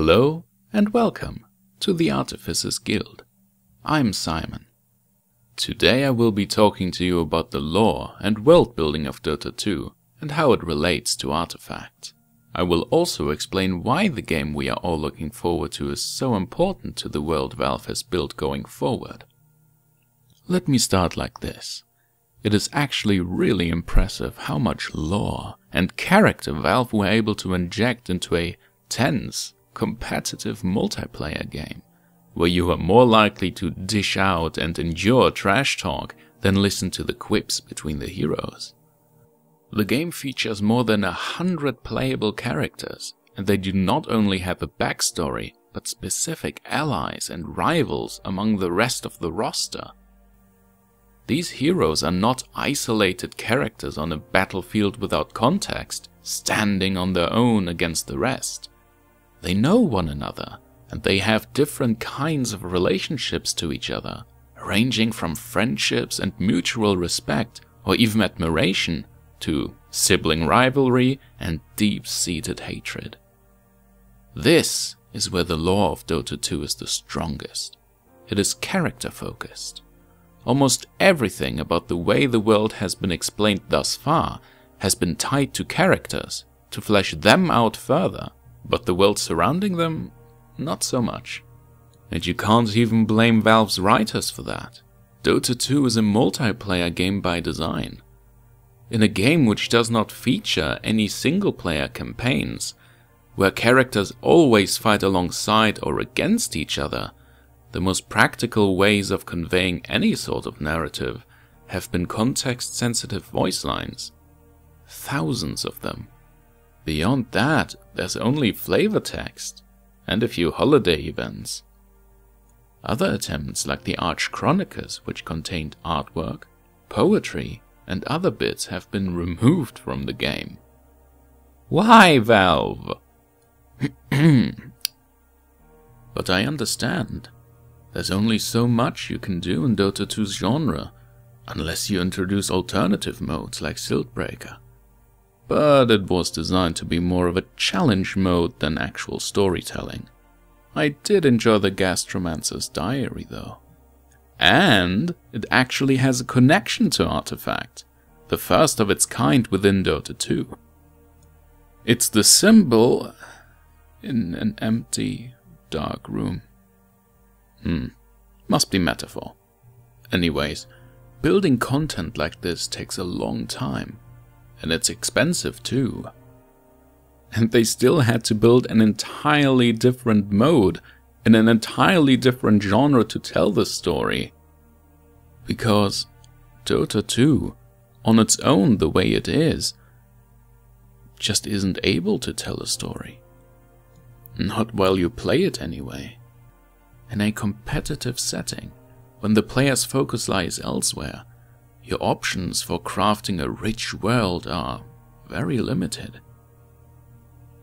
Hello and welcome to the Artificers Guild. I'm Cymen. Today I will be talking to you about the lore and world building of Dota 2 and how it relates to artifacts. I will also explain why the game we are all looking forward to is so important to the world Valve has built going forward. Let me start like this. It is actually really impressive how much lore and character Valve were able to inject into a tense, competitive multiplayer game, where you are more likely to dish out and endure trash talk than listen to the quips between the heroes. The game features more than a hundred playable characters, and they do not only have a backstory, but specific allies and rivals among the rest of the roster. These heroes are not isolated characters on a battlefield without context, standing on their own against the rest. They know one another, and they have different kinds of relationships to each other, ranging from friendships and mutual respect, or even admiration, to sibling rivalry and deep-seated hatred. This is where the lore of Dota 2 is the strongest. It is character-focused. Almost everything about the way the world has been explained thus far has been tied to characters, to flesh them out further, but the world surrounding them, not so much. And you can't even blame Valve's writers for that. Dota 2 is a multiplayer game by design. In a game which does not feature any single player campaigns, where characters always fight alongside or against each other, the most practical ways of conveying any sort of narrative have been context sensitive voice lines. Thousands of them. Beyond that, there's only flavor text and a few holiday events. Other attempts like the Arch Chronicles, which contained artwork, poetry, and other bits have been removed from the game. Why, Valve? but I understand. There's only so much you can do in Dota 2's genre, unless you introduce alternative modes like Siltbreaker but it was designed to be more of a challenge mode than actual storytelling. I did enjoy the Gastromancer's diary though. And it actually has a connection to Artifact, the first of its kind within Dota 2. It's the symbol in an empty, dark room. Hmm, must be metaphor. Anyways, building content like this takes a long time and it's expensive too. And they still had to build an entirely different mode in an entirely different genre to tell the story. Because Dota 2, on its own the way it is, just isn't able to tell a story. Not while you play it anyway. In a competitive setting, when the player's focus lies elsewhere, your options for crafting a rich world are very limited.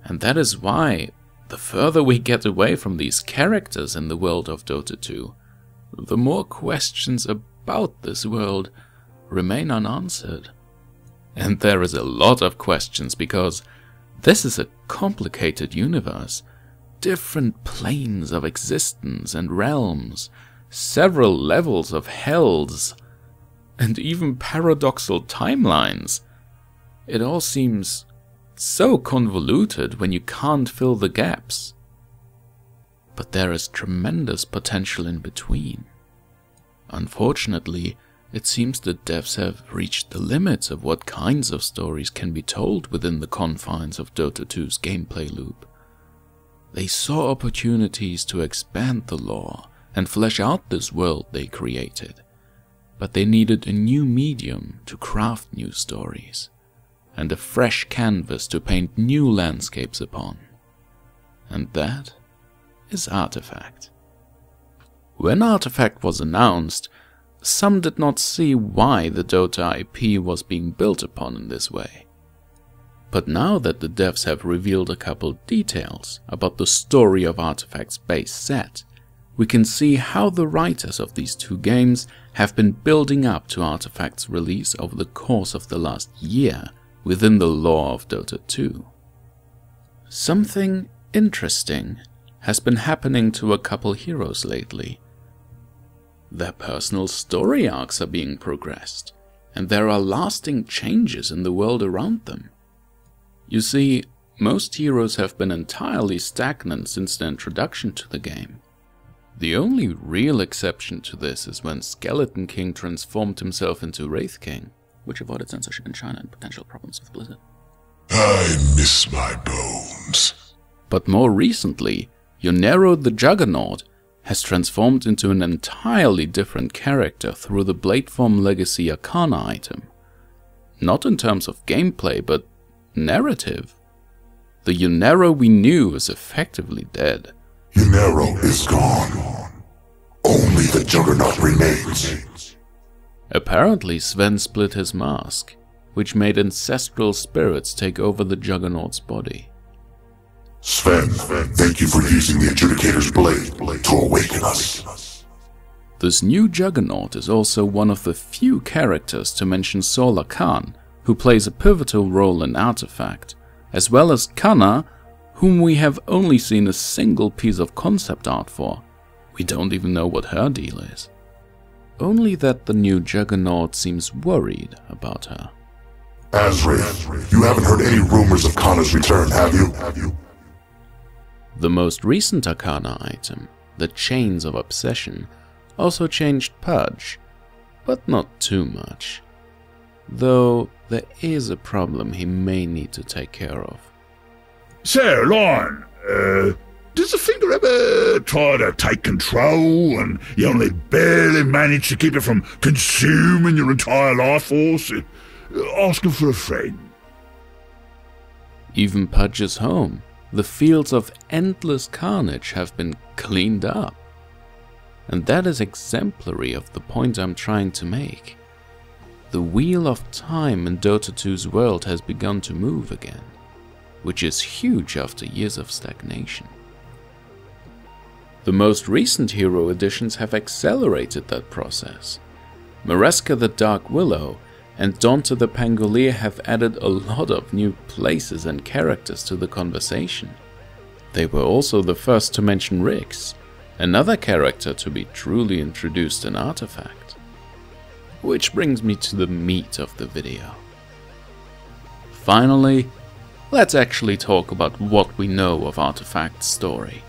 And that is why, the further we get away from these characters in the world of Dota 2, the more questions about this world remain unanswered. And there is a lot of questions because this is a complicated universe, different planes of existence and realms, several levels of hells, and even paradoxal timelines. It all seems so convoluted when you can't fill the gaps. But there is tremendous potential in between. Unfortunately, it seems the devs have reached the limits of what kinds of stories can be told within the confines of Dota 2's gameplay loop. They saw opportunities to expand the lore and flesh out this world they created but they needed a new medium to craft new stories, and a fresh canvas to paint new landscapes upon. And that is Artifact. When Artifact was announced, some did not see why the Dota IP was being built upon in this way. But now that the devs have revealed a couple details about the story of Artifact's base set, we can see how the writers of these two games have been building up to Artifact's release over the course of the last year within the lore of Dota 2. Something interesting has been happening to a couple heroes lately. Their personal story arcs are being progressed, and there are lasting changes in the world around them. You see, most heroes have been entirely stagnant since their introduction to the game. The only real exception to this is when Skeleton King transformed himself into Wraith King, which avoided censorship in China and potential problems with Blizzard. I miss my bones. But more recently, Yurnero the Juggernaut has transformed into an entirely different character through the Bladeform Legacy Arcana item. Not in terms of gameplay, but narrative. The Yurnero we knew is effectively dead. Yurnero is gone. Only the Juggernaut remains. Apparently, Sven split his mask, which made ancestral spirits take over the Juggernaut's body. Sven, thank you for using the Adjudicator's blade to awaken us. This new Juggernaut is also one of the few characters to mention Sorla Khan, who plays a pivotal role in Artifact, as well as Kanna, whom we have only seen a single piece of concept art for. We don't even know what her deal is. Only that the new Juggernaut seems worried about her. Azrael, you haven't heard any rumors of Kanna's return, have you? Have you? The most recent Arcana item, the Chains of Obsession, also changed Pudge, but not too much. Though there is a problem he may need to take care of. So, Lorne, uh, does the finger ever try to take control and you only barely manage to keep it from consuming your entire life force? Uh, asking for a friend. Even Pudge's home the fields of endless carnage have been cleaned up. And that is exemplary of the point I'm trying to make. The wheel of time in Dota 2's world has begun to move again, which is huge after years of stagnation. The most recent hero editions have accelerated that process. Mireska the Dark Willow and Donté the Pangolier have added a lot of new places and characters to the conversation. They were also the first to mention Rix, another character to be truly introduced in Artifact. Which brings me to the meat of the video. Finally, let's actually talk about what we know of Artifact's story.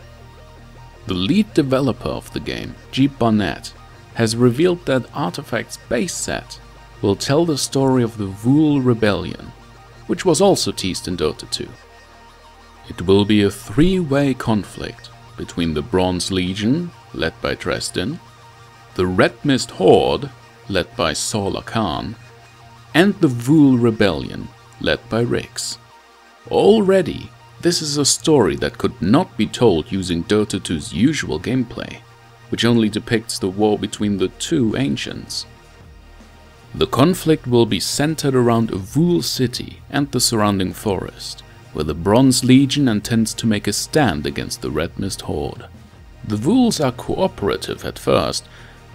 The lead developer of the game, Jeep Barnett, has revealed that Artifact's base set will tell the story of the Vhoul Rebellion, which was also teased in Dota 2. It will be a three-way conflict between the Bronze Legion, led by Dresden, the Red Mist Horde, led by Sorla Khan, and the Vhoul Rebellion, led by Rix. Already, this is a story that could not be told using Dota 2's usual gameplay, which only depicts the war between the two ancients. The conflict will be centered around Vhoul City and the surrounding forest, where the Bronze Legion intends to make a stand against the Red Mist Horde. The Vhouls are cooperative at first,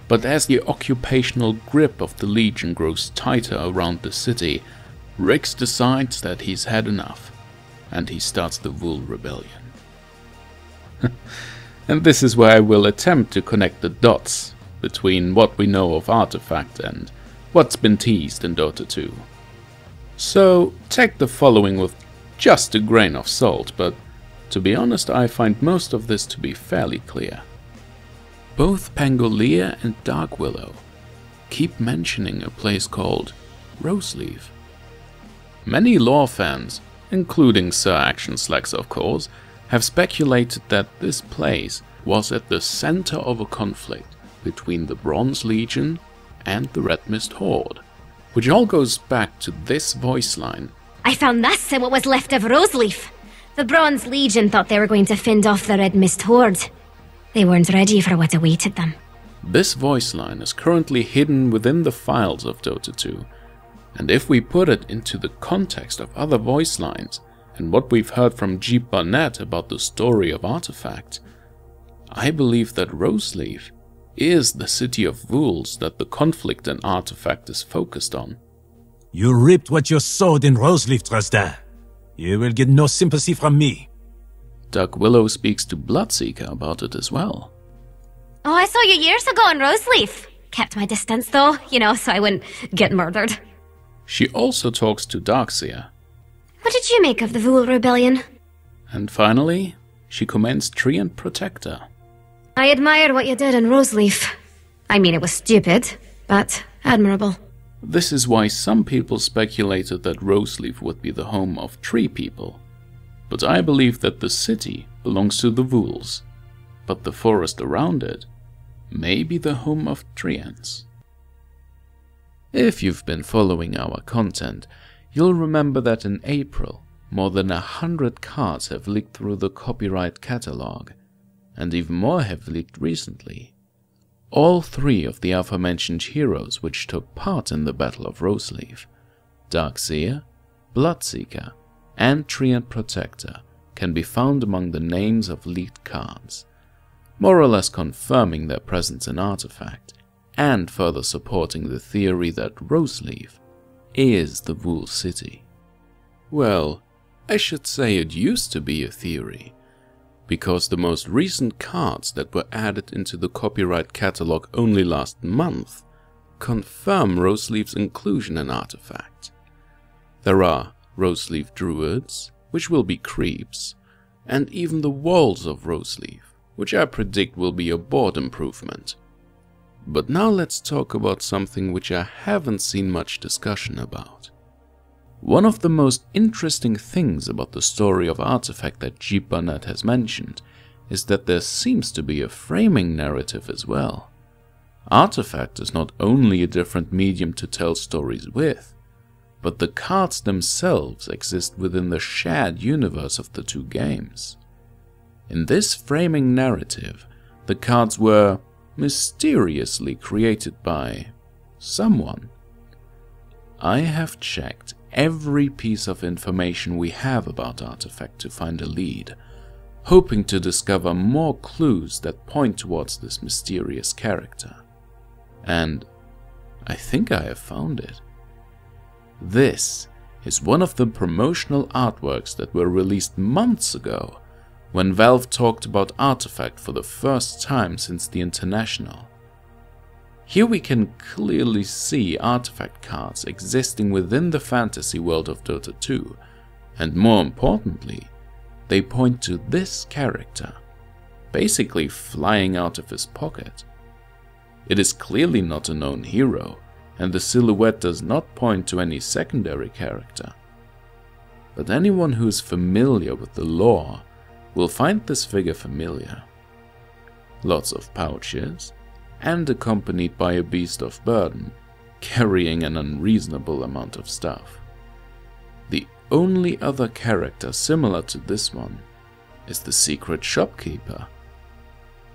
but as the occupational grip of the Legion grows tighter around the city, Rix decides that he's had enough, and he starts the Vhoul Rebellion. and this is where I will attempt to connect the dots between what we know of Artifact and what's been teased in Dota 2. So take the following with just a grain of salt, but to be honest I find most of this to be fairly clear. Both Pangolier and Dark Willow keep mentioning a place called Roseleaf. Many lore fans, including Sir Action Slacks of course, have speculated that this place was at the center of a conflict between the Bronze Legion and the Red Mist Horde, which all goes back to this voice line. I found this in what was left of Roseleaf. The Bronze Legion thought they were going to fend off the Red Mist Horde. They weren't ready for what awaited them. This voice line is currently hidden within the files of Dota 2, and if we put it into the context of other voice lines and what we've heard from Jeep Barnett about the story of Artifact, I believe that Roseleaf is the city of Vhouls that the conflict and artifact is focused on. You reaped what you sowed in Roseleaf, Dresden. You will get no sympathy from me. Dark Willow speaks to Bloodseeker about it as well. Oh, I saw you years ago in Roseleaf. Kept my distance though, you know, so I wouldn't get murdered. She also talks to Darkseer. What did you make of the Vhoul Rebellion? And finally, she commends Treant Protector. I admire what you did in Roseleaf. I mean, it was stupid, but admirable. This is why some people speculated that Roseleaf would be the home of tree people. But I believe that the city belongs to the Vhouls, but the forest around it may be the home of Treants. If you've been following our content, you'll remember that in April, more than a hundred cards have leaked through the copyright catalog, and even more have leaked recently. All three of the aforementioned heroes which took part in the Battle of Roseleaf, Darkseer, Bloodseeker, and Treant Protector, can be found among the names of leaked cards, more or less confirming their presence in Artifact, and further supporting the theory that Roseleaf is the Vhoul City. Well, I should say it used to be a theory, because the most recent cards that were added into the copyright catalog only last month confirm Roseleaf's inclusion in Artifact. There are Roseleaf Druids, which will be creeps, and even the walls of Roseleaf, which I predict will be a board improvement. But now let's talk about something which I haven't seen much discussion about. One of the most interesting things about the story of Artifact that G. Barnett has mentioned is that there seems to be a framing narrative as well. Artifact is not only a different medium to tell stories with, but the cards themselves exist within the shared universe of the two games. In this framing narrative, the cards were mysteriously created by someone. I have checked every piece of information we have about Artifact to find a lead, hoping to discover more clues that point towards this mysterious character. And I think I have found it. This is one of the promotional artworks that were released months ago when Valve talked about Artifact for the first time since the International. Here we can clearly see artifact cards existing within the fantasy world of Dota 2, and more importantly, they point to this character, basically flying out of his pocket. It is clearly not a known hero, and the silhouette does not point to any secondary character. But anyone who is familiar with the lore will find this figure familiar. Lots of pouches, and accompanied by a beast of burden, carrying an unreasonable amount of stuff. The only other character similar to this one is the secret shopkeeper.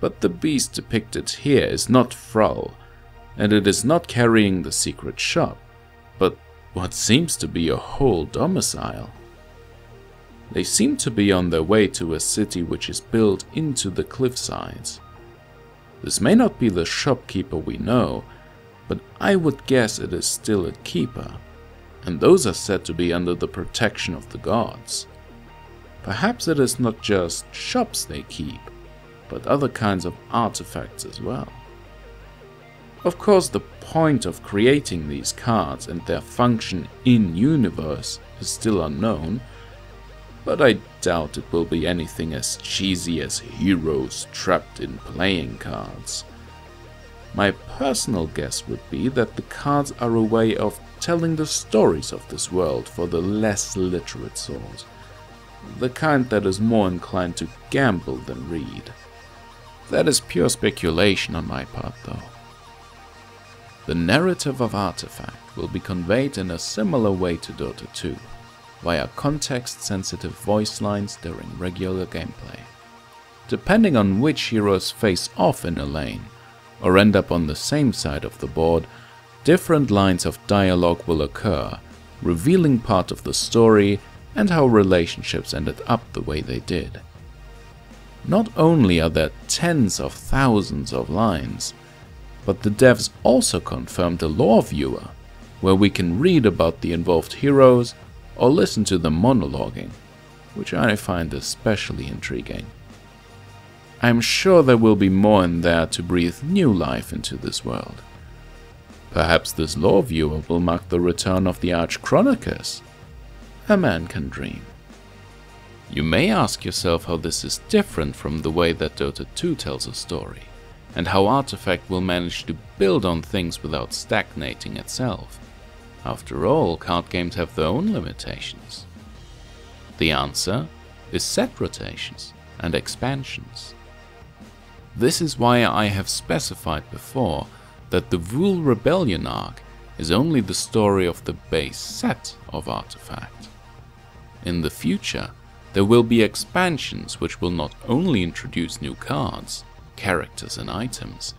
But the beast depicted here is not Thrall, and it is not carrying the secret shop, but what seems to be a whole domicile. They seem to be on their way to a city which is built into the cliffsides. This may not be the shopkeeper we know, but I would guess it is still a keeper, and those are said to be under the protection of the gods. Perhaps it is not just shops they keep, but other kinds of artifacts as well. Of course, the point of creating these cards and their function in universe is still unknown, but I doubt it will be anything as cheesy as heroes trapped in playing cards. My personal guess would be that the cards are a way of telling the stories of this world for the less literate sort, the kind that is more inclined to gamble than read. That is pure speculation on my part, though. The narrative of Artifact will be conveyed in a similar way to Dota 2 via context-sensitive voice lines during regular gameplay. Depending on which heroes face off in a lane, or end up on the same side of the board, different lines of dialogue will occur, revealing part of the story and how relationships ended up the way they did. Not only are there tens of thousands of lines, but the devs also confirmed a lore viewer, where we can read about the involved heroes or listen to them monologuing, which I find especially intriguing. I'm sure there will be more in there to breathe new life into this world. Perhaps this lore viewer will mark the return of the Arch Chronicus. A man can dream. You may ask yourself how this is different from the way that Dota 2 tells a story, and how Artifact will manage to build on things without stagnating itself. After all, card games have their own limitations. The answer is set rotations and expansions. This is why I have specified before that the Vhoul Rebellion arc is only the story of the base set of Artifact. In the future, there will be expansions which will not only introduce new cards, characters and items,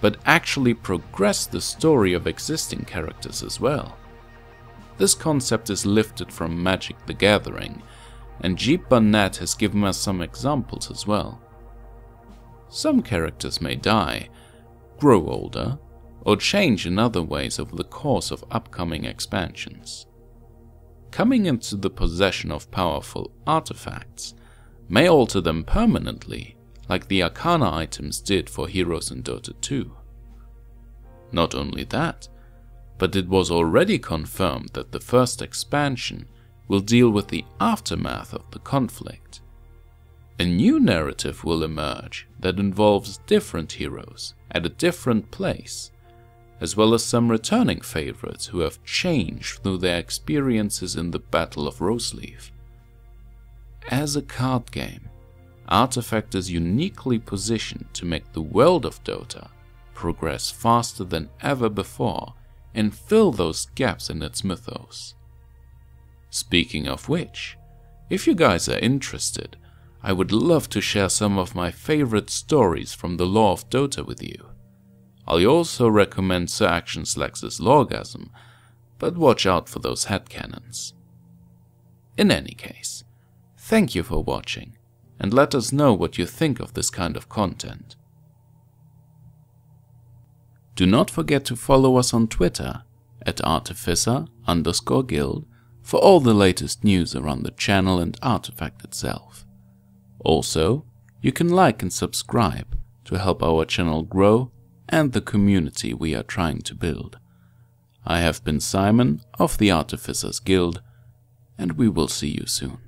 but actually progress the story of existing characters as well. This concept is lifted from Magic the Gathering, and Jeep Barnett has given us some examples as well. Some characters may die, grow older, or change in other ways over the course of upcoming expansions. Coming into the possession of powerful artifacts may alter them permanently, like the Arcana items did for heroes in Dota 2. Not only that, but it was already confirmed that the first expansion will deal with the aftermath of the conflict. A new narrative will emerge that involves different heroes at a different place, as well as some returning favorites who have changed through their experiences in the Battle of Roseleaf. As a card game, Artifact is uniquely positioned to make the world of Dota progress faster than ever before and fill those gaps in its mythos. Speaking of which, if you guys are interested, I would love to share some of my favorite stories from the lore of Dota with you. I'll also recommend Sir Action Slacks's Loregasm, but watch out for those headcanons. In any case, thank you for watching, and let us know what you think of this kind of content. Do not forget to follow us on Twitter at artificer underscore guild for all the latest news around the channel and Artifact itself. Also, you can like and subscribe to help our channel grow and the community we are trying to build. I have been Cymen of the Artificers Guild, and we will see you soon.